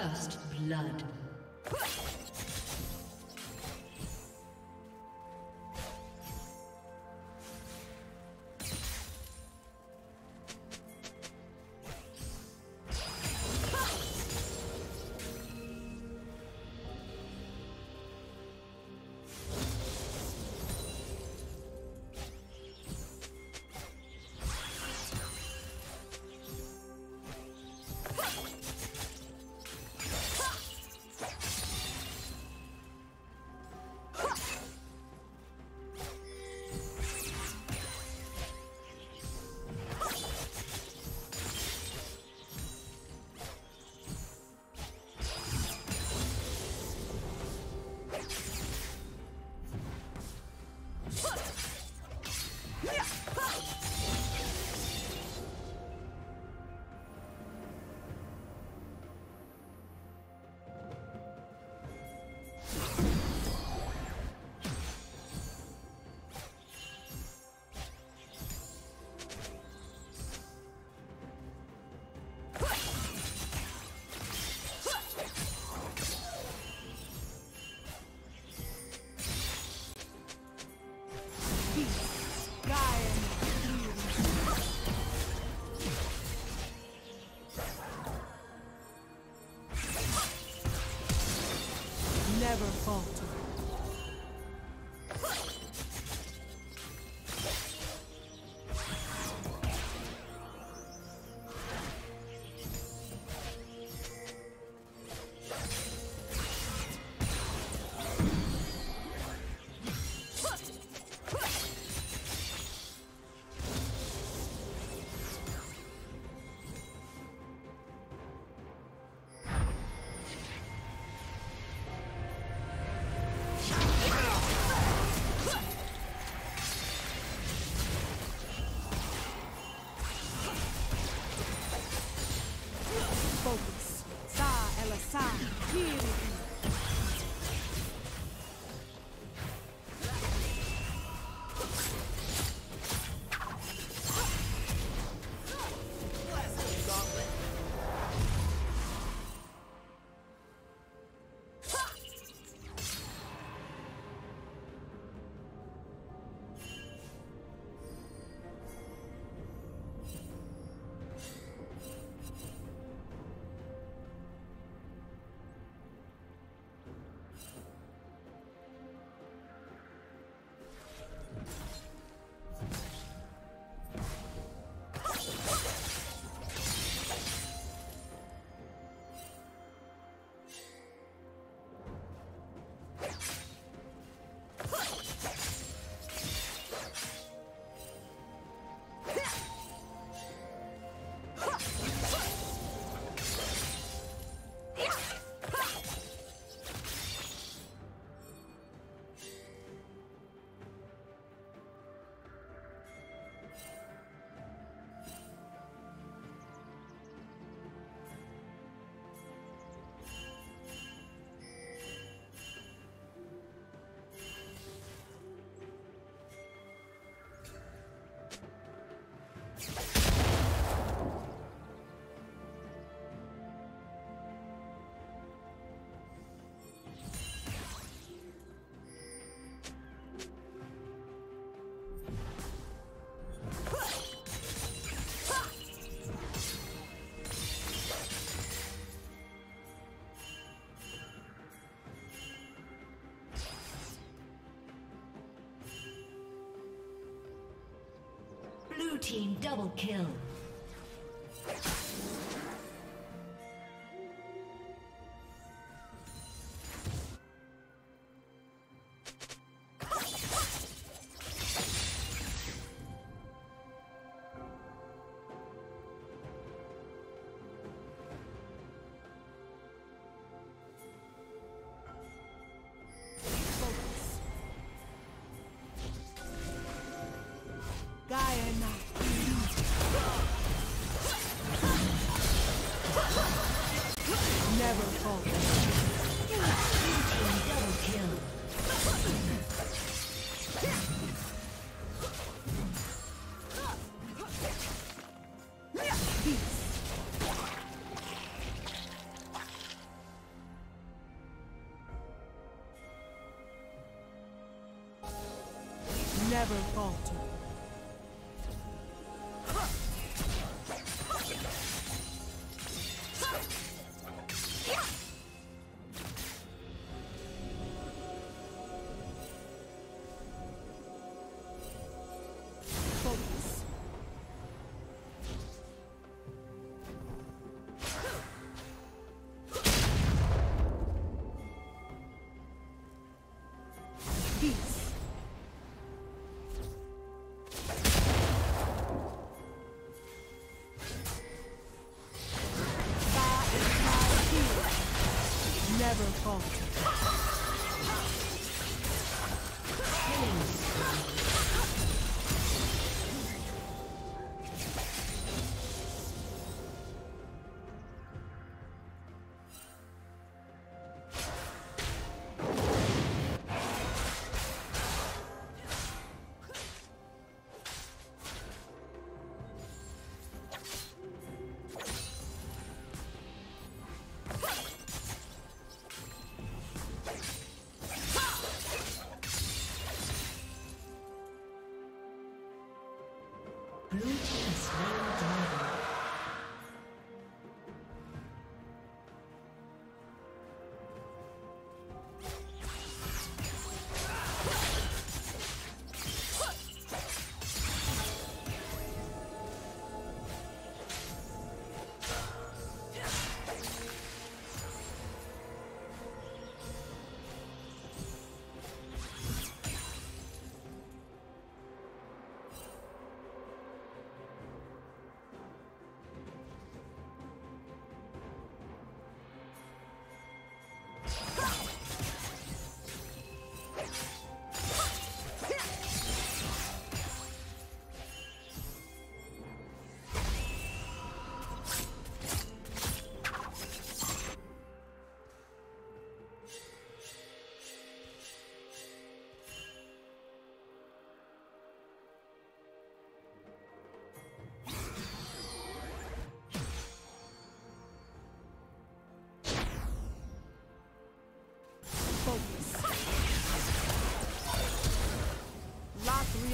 First blood. Team double kill.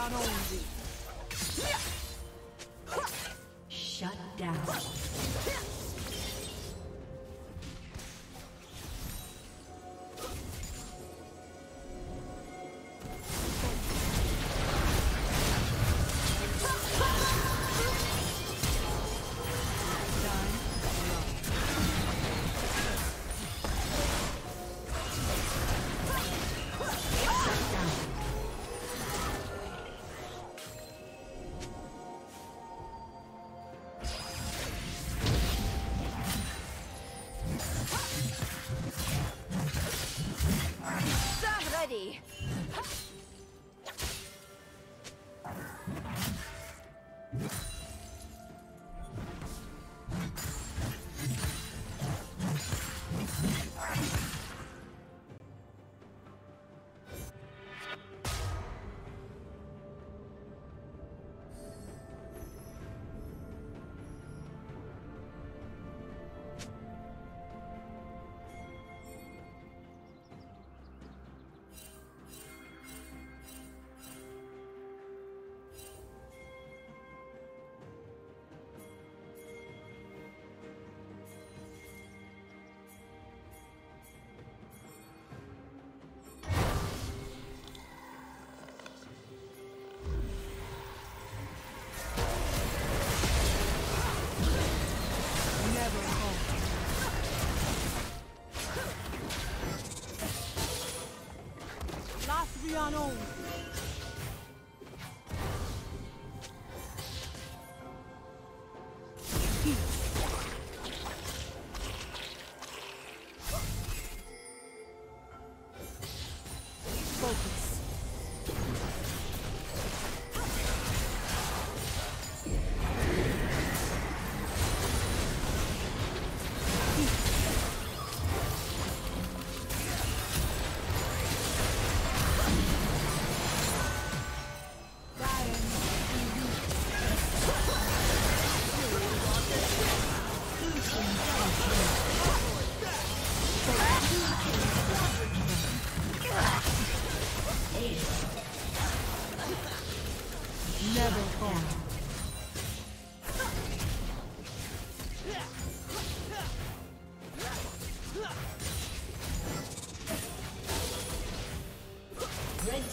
Latrian only. Only.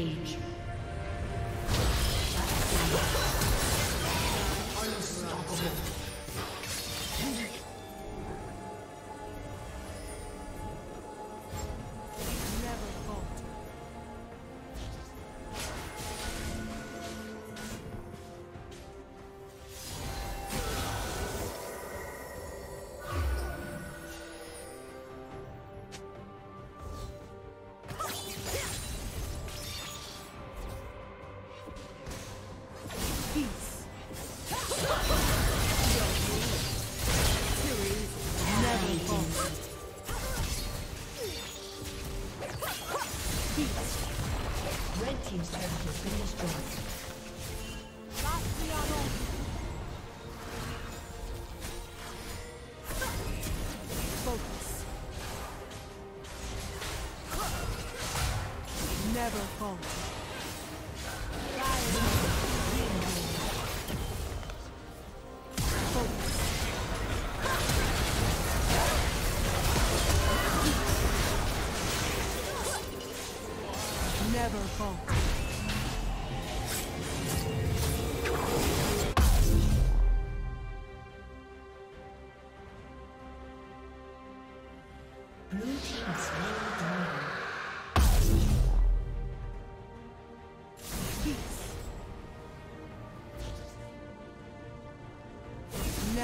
Rampage.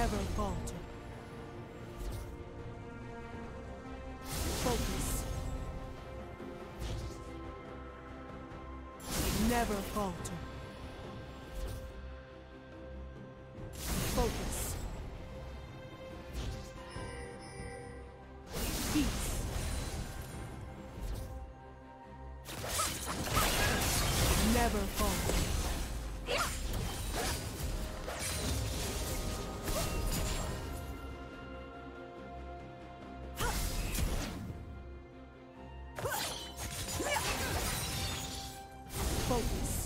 Never falter. Focus. Never falter. Kill.